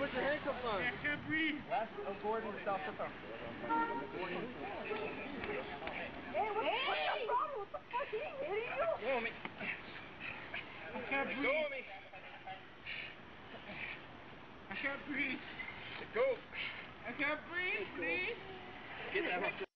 put your handcuffs on. I can't breathe. Last of Gordon, stop the phone. Hey, what's, what's the problem? What the fuck? He hitting you. Go on me. I can't breathe. go on me. I can't breathe. Let go. I can't breathe, please. Get that